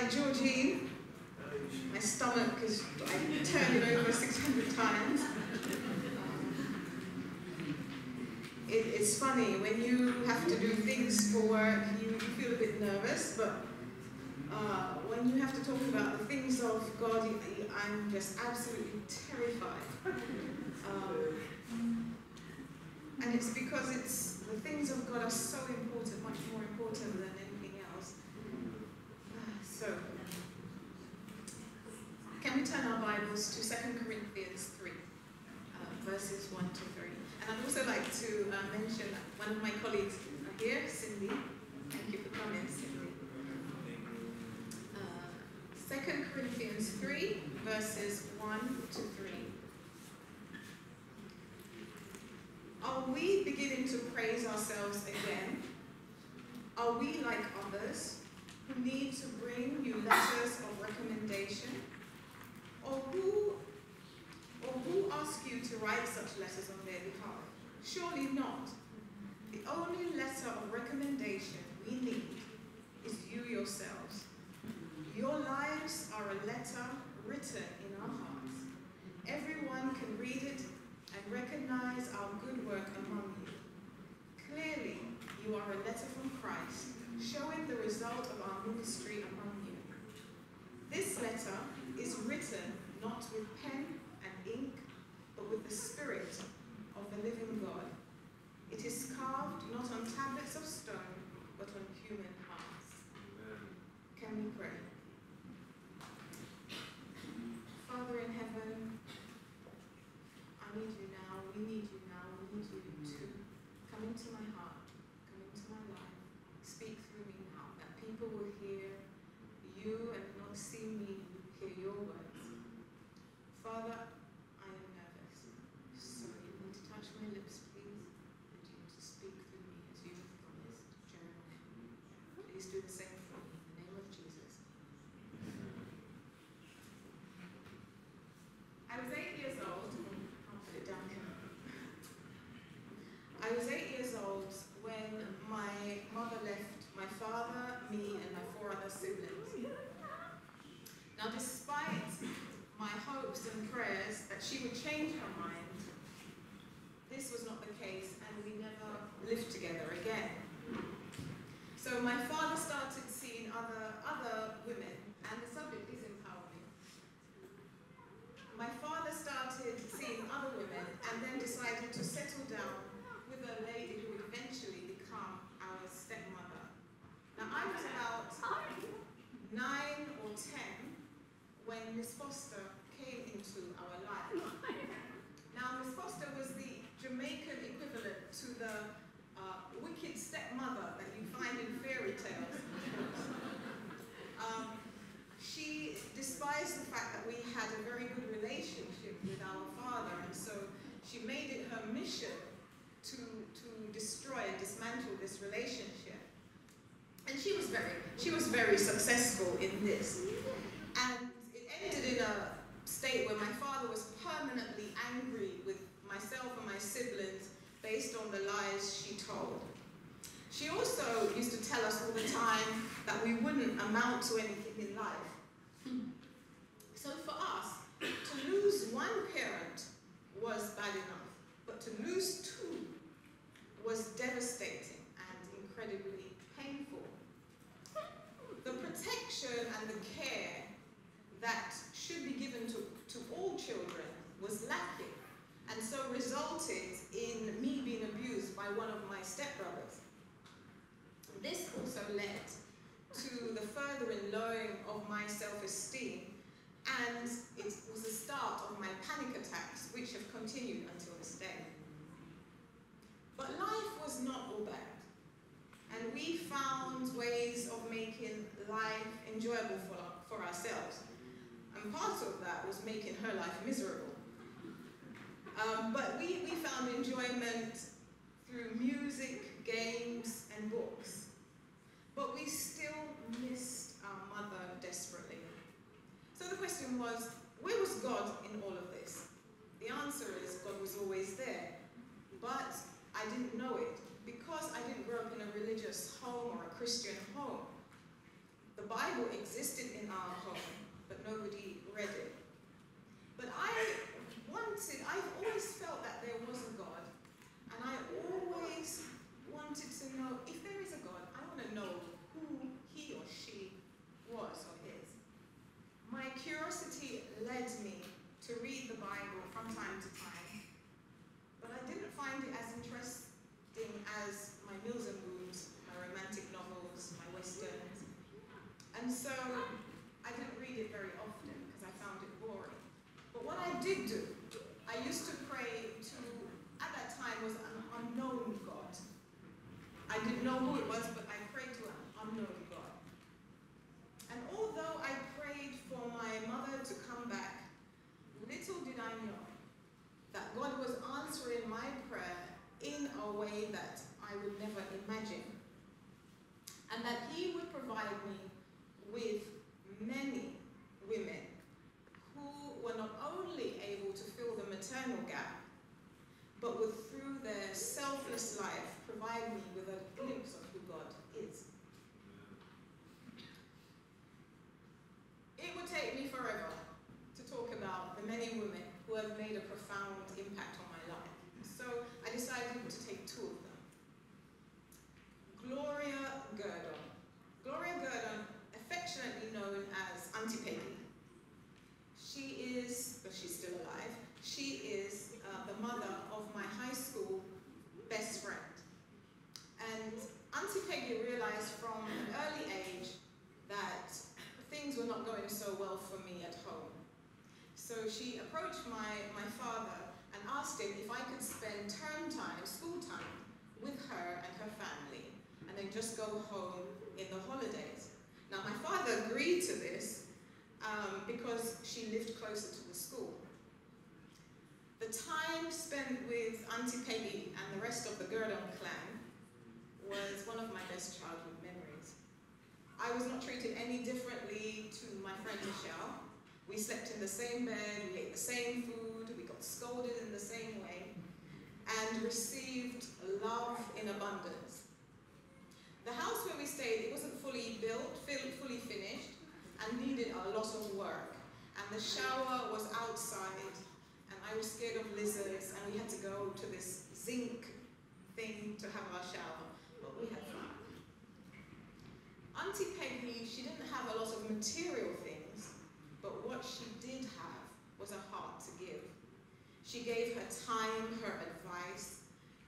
like Georgine, my stomach is, I turned it over 600 times. It, it's funny, when you have to do things for work, you, you feel a bit nervous, but uh, when you have to talk about the things of God, I'm just absolutely terrified. Um, and it's because it's the things of God are so important, much more important than anything else. Uh, so, can we turn our Bibles to 2 Corinthians 3, uh, verses 1 to 3? And I'd also like to uh, mention one of my colleagues here, Cindy. Thank you for coming, Cindy. Uh, 2 Corinthians 3, verses 1 to 3. Are we beginning to praise ourselves again? Are we like others who need to bring you letters of recommendation? Or who or who ask you to write such letters on their behalf? Surely not. The only letter of recommendation we need is you yourselves. Your lives are a letter written in our hearts. Everyone can read it and recognize our good work among you. Clearly, you are a letter from Christ, showing the result of our ministry among you. This letter is written not with pen ink, but with the Spirit of the living God. It is carved not on tablets of stone, but on human hearts. Amen. Can we pray? Father in heaven, I need we need you now, we need you to come into my heart, come into my life, speak through me now, that people will hear you and not see me, hear your words. Father, Now, despite my hopes and prayers that she would change her mind, this was not the case, and we never lived together again. So my father started seeing other other women, and the subject is empowering. My father started seeing other women, and then decided to settle down with a lady who would eventually become our stepmother. Now I was about nine or ten when Miss Foster came into our life. Now, Miss Foster was the Jamaican equivalent to the uh, wicked stepmother that you find in fairy tales. um, she despised the fact that we had a very good relationship with our father, and so she made it her mission to, to destroy and dismantle this relationship. And she was very, she was very successful in this. And it ended in a state where my father was permanently angry with myself and my siblings based on the lies she told. She also used to tell us all the time that we wouldn't amount to anything in life. Hmm. So for us, to lose one parent was bad enough, but to lose two was devastating and incredibly painful. The protection and the care that should be given to, to all children was lacking and so resulted in me being abused by one of my stepbrothers. This also led to the furthering lowering of my self-esteem and it was the start of my panic attacks which have continued until this day. But life was not all bad and we found ways of making life for, for ourselves. And part of that was making her life miserable. Um, but we, we found enjoyment through music, games, and books. But we still missed our mother desperately. So the question was, where was God in all of this? The answer is God was always there. But I didn't know it. Because I didn't grow up in a religious home or a Christian home, the Bible existed in our home, but nobody read it. But I wanted, I've always lived closer to the school. The time spent with Auntie Peggy and the rest of the Gurdon clan was one of my best childhood memories. I was not treated any differently to my friend Michelle. We slept in the same bed, we ate the same food, we got scolded in the same way, and received love in abundance. The house where we stayed, it wasn't fully built, fully finished, and needed a lot of work. And the shower was outside, and I was scared of lizards, and we had to go to this zinc thing to have our shower, but we had fun. Auntie Peggy, she didn't have a lot of material things, but what she did have was a heart to give. She gave her time, her advice.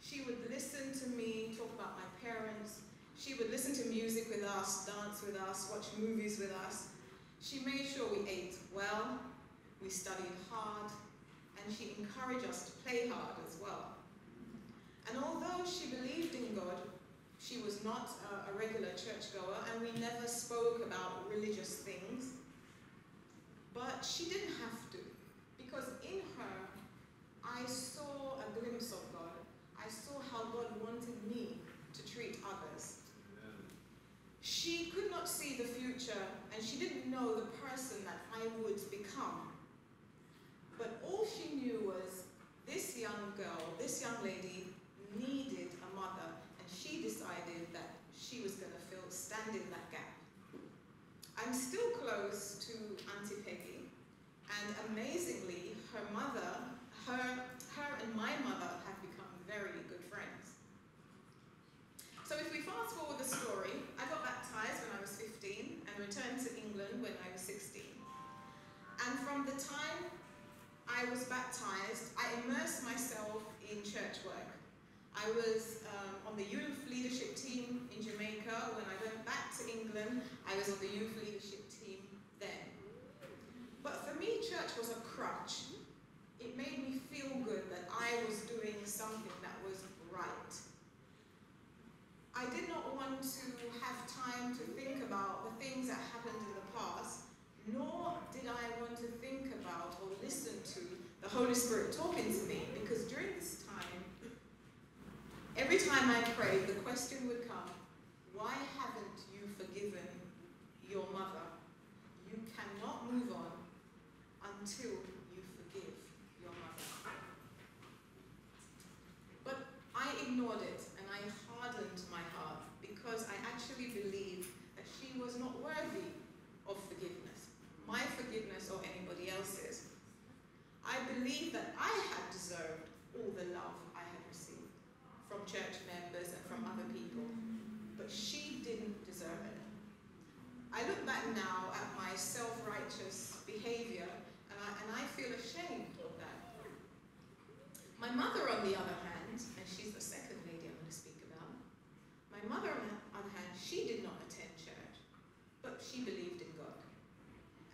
She would listen to me talk about my parents. She would listen to music with us, dance with us, watch movies with us. She made sure we ate well, we studied hard, and she encouraged us to play hard as well. And although she believed in God, she was not a, a regular churchgoer, and we never spoke about religious things. But she didn't have to, because in her, I saw a glimpse of God. I saw how God wanted me to treat others. She could not see the future, and she didn't know the person that I would become. But all she knew was this young girl, this young lady, needed a mother, and she decided that she was going to fill, stand in that gap. I'm still close to Auntie Peggy, and amazingly, her mother, her, her and my mother have become very good friends. So if we time I was baptized, I immersed myself in church work. I was um, on the youth leadership team in Jamaica. When I went back to England, I was on the youth leadership team then. But for me, church was a crutch. It made me feel good that I was doing something that was right. I did not want to have time to think about the things that happened in the past, nor did I want to think about or listen to the Holy Spirit talking to me, because during this time, every time I prayed, the question would come, why haven't you forgiven your mother? You cannot move on until you forgive your mother. But I ignored it and I hardened my heart because I actually believed that she was not worthy believed that I had deserved all the love I had received from church members and from other people, but she didn't deserve it. I look back now at my self-righteous behavior and I, and I feel ashamed of that. My mother, on the other hand, and she's the second lady I'm going to speak about, my mother, on the other hand, she did not attend church, but she believed in God.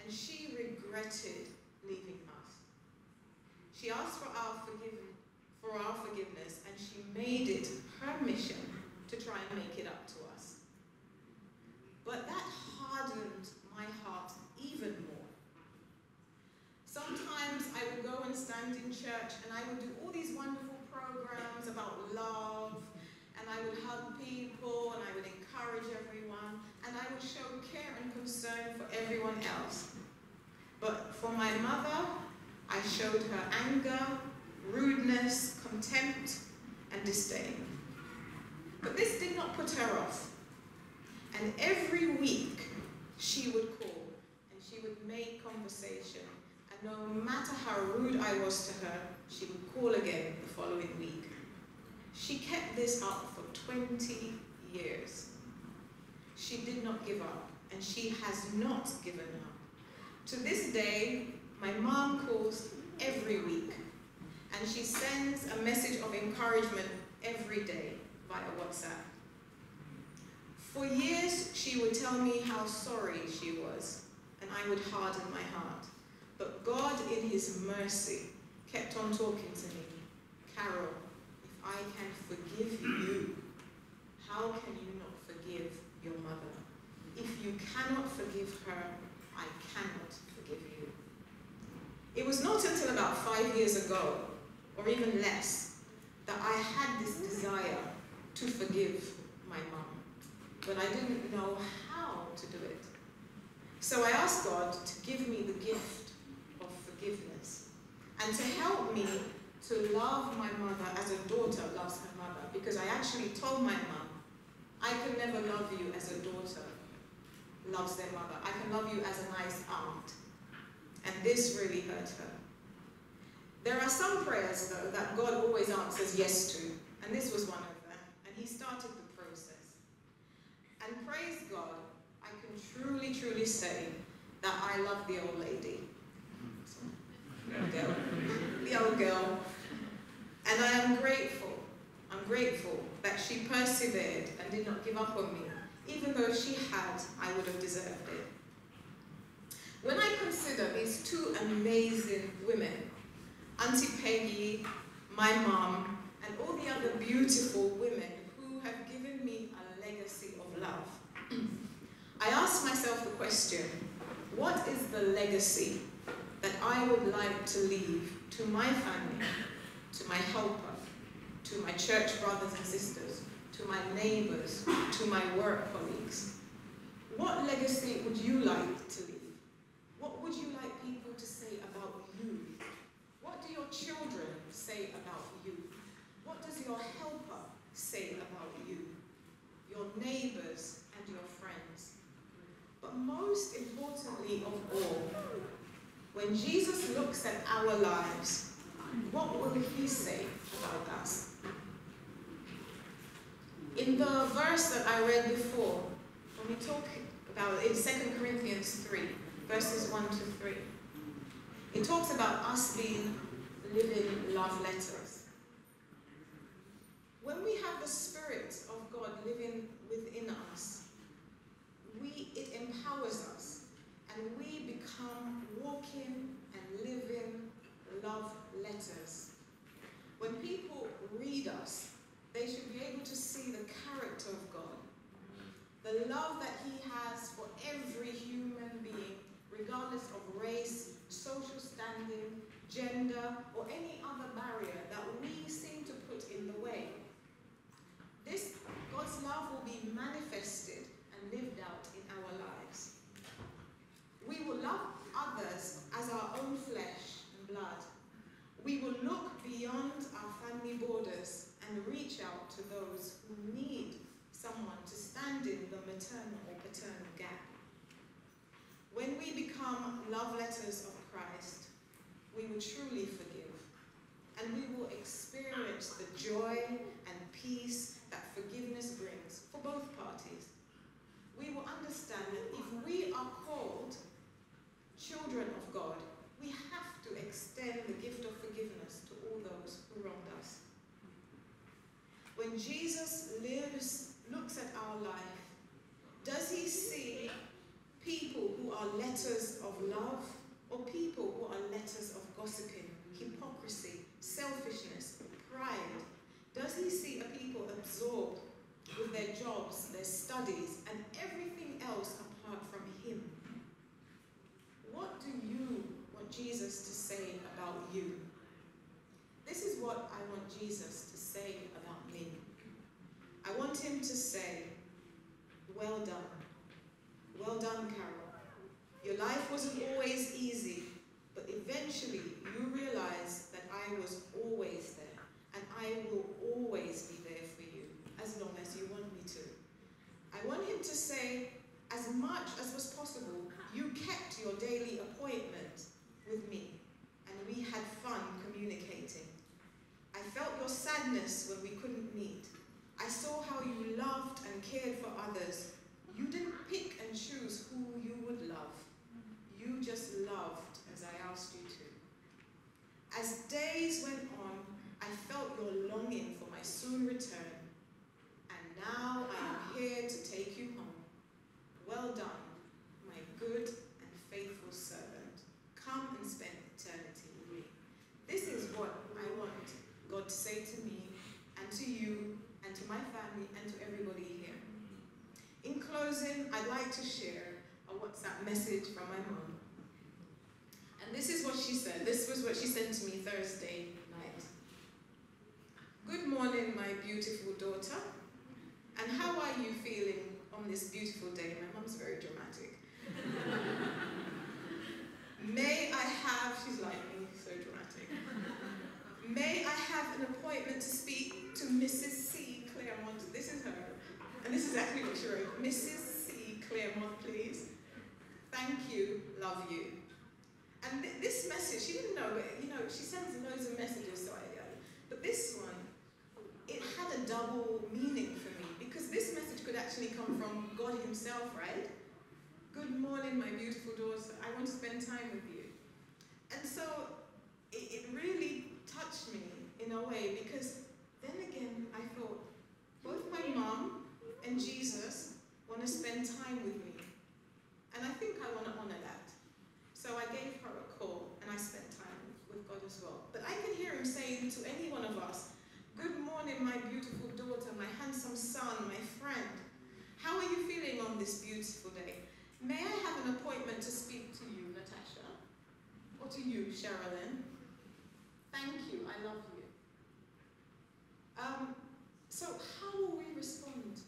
And she regretted leaving us. She asked for our forgiven, for our forgiveness, and she made it her mission to try and make it up to us. But that hardened my heart even more. Sometimes I would go and stand in church and I would do all these wonderful programs about love, and I would hug people and I would encourage everyone, I would show care and concern for everyone else. But for my mother, I showed her anger, rudeness, contempt, and disdain. But this did not put her off. And every week, she would call and she would make conversation. And no matter how rude I was to her, she would call again the following week. She kept this up for 20 years. She did not give up, and she has not given up. To this day, my mom calls every week, and she sends a message of encouragement every day via WhatsApp. For years, she would tell me how sorry she was, and I would harden my heart. But God, in His mercy, kept on talking to me. Carol, if I can forgive you, how can you not forgive your mother? If you cannot forgive her, I cannot forgive you. It was not until about five years ago, or even less, that I had this desire to forgive my mom but I didn't know how to do it. So I asked God to give me the gift of forgiveness and to help me to love my mother as a daughter loves her mother because I actually told my mom, I can never love you as a daughter loves their mother. I can love you as a nice aunt. And this really hurt her. There are some prayers, though, that God always answers yes to, and this was one of them. And He started the process. and praise God, I can truly, truly say that I love the old lady. Girl, the old girl. And I am grateful, I'm grateful that she persevered and did not give up on me. Even though she had, I would have deserved it. When I consider these two amazing women, Auntie Peggy, my mom, and all the other beautiful women who have given me a legacy of love. I ask myself the question, what is the legacy that I would like to leave to my family, to my helper, to my church brothers and sisters, to my neighbors, to my work colleagues? What legacy would you like to leave? What would you like people to say about you? What do your children say about you? What does your helper say about you? Your neighbors and your friends. But most importantly of all, when Jesus looks at our lives, what will he say about us? In the verse that I read before, when we talk about in 2 Corinthians 3, verses 1 to 3, it talks about us being living love letters. When we have the Spirit of God living within us, we, it empowers us and we become walking and living love letters. When people read us, they should be able to see the character of God, the love that He has for every human being, regardless of race, social standing, gender, or any other barrier that we seem to put in the way. This God's love will be manifested and lived out in our lives. We will love others as our own flesh and blood. We will look beyond our family borders and reach out to those who need someone the maternal or paternal gap. When we become love letters of Christ, we will truly forgive. And we will experience the joy and peace that forgiveness brings for both parties. We will understand that if we are called children of God, we have to extend the gift of forgiveness to all those who wronged us. When Jesus lives, looks at our life, does he see people who are letters of love or people who are letters of gossiping, hypocrisy, selfishness, pride? Does he see a people absorbed with their jobs, their studies, and everything else apart from him? What do you want Jesus to say about you? This is what I want Jesus to say. I want him to say, Well done. Well done, Carol. Your life wasn't always easy, but eventually you realized that I was always there, and I will always be there for you as long as you want me to. I want him to say, as much as was possible, you kept your daily appointment with me, and we had fun communicating. I felt your sadness when we saw how you loved and cared for others. You didn't pick and choose who you would love. You just loved as I asked you to. As days went on, I felt your longing for my soon return. And now I am here to take you home. Well done, my good and faithful servant. Come and spend eternity with me. This is what I want God to say to me and to you and to my family and to everybody here. In closing, I'd to share a WhatsApp message from my mom. And this is what she said. This was what she sent to me Thursday night. Good morning, my beautiful daughter. And how are you feeling on this beautiful day? My mom's very dramatic. May I have, she's like me, so dramatic. May I have an appointment to speak to Mrs. C. Clairmont? This is her. And this is exactly what she wrote. Mrs. Thank you, love you. And th- this message, she didn't know, but you know, she sends loads of messages, I, uh, but this one, it had a double meaning for me because this message could actually come from God Himself, right? Good morning, my beautiful daughter. I want to spend time with you. And so it, it really touched me in a way because then again I thought both my mom and Jesus want to spend time with me. And I think I want to honor that. So I gave her a call and I spent time with God as well. But I can hear him saying to any one of us, Good morning, my beautiful daughter, my handsome son, my friend. How are you feeling on this beautiful day? May I have an appointment to speak to you, Natasha? Or to you, Sherilyn? Thank you, I love you. Um, so how will we respond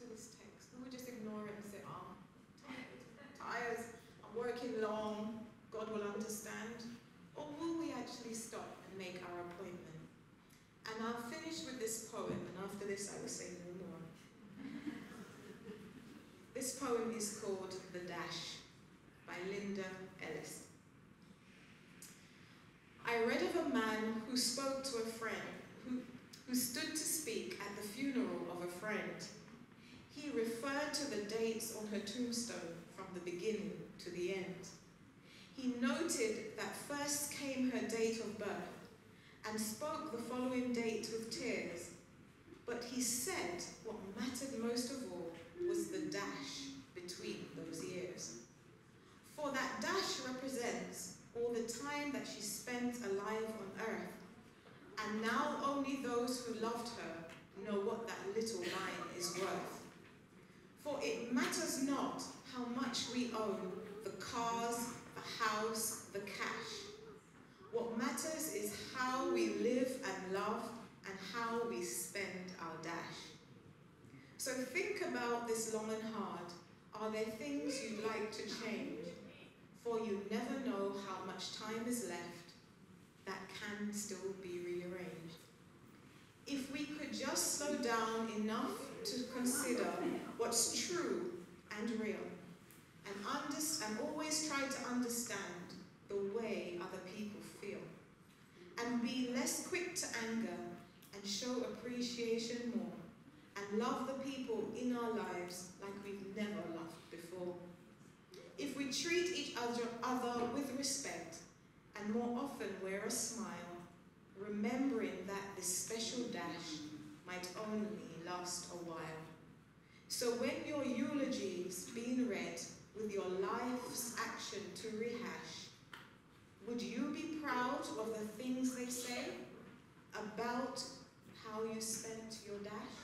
to this text? Will we just ignore it and say, oh, tired, tired, I'm working long, God will understand? Or will we actually stop and make our appointment? And I'll finish with this poem, and after this I will say no more. This poem is called The Dash by Linda Ellis. I read of a man who spoke to a friend, who, who stood to speak at the funeral of a friend. He referred to the dates on her tombstone from the beginning to the end. He noted that first came her date of birth and spoke the following date with tears. But he said what mattered most of all was the dash between those years. For that dash represents all the time that she spent alive on earth. And now only those who loved her know what that little line is worth. For it matters not how much we own the cars, house, the cash. What matters is how we live and love and how we spend our dash. So think about this long and hard. Are there things you'd like to change? For you never know how much time is left that can still be rearranged. If we could just slow down enough to consider what's true and real, and, underst- and always try to understand the way other people feel, and be less quick to anger and show appreciation more and love the people in our lives like we've never loved before. If we treat each other, other with respect and more often wear a smile, remembering that this special dash might only last a while. So when your eulogy's been read with your life's action to rehash, would you be proud of the things they say about how you spent your dash?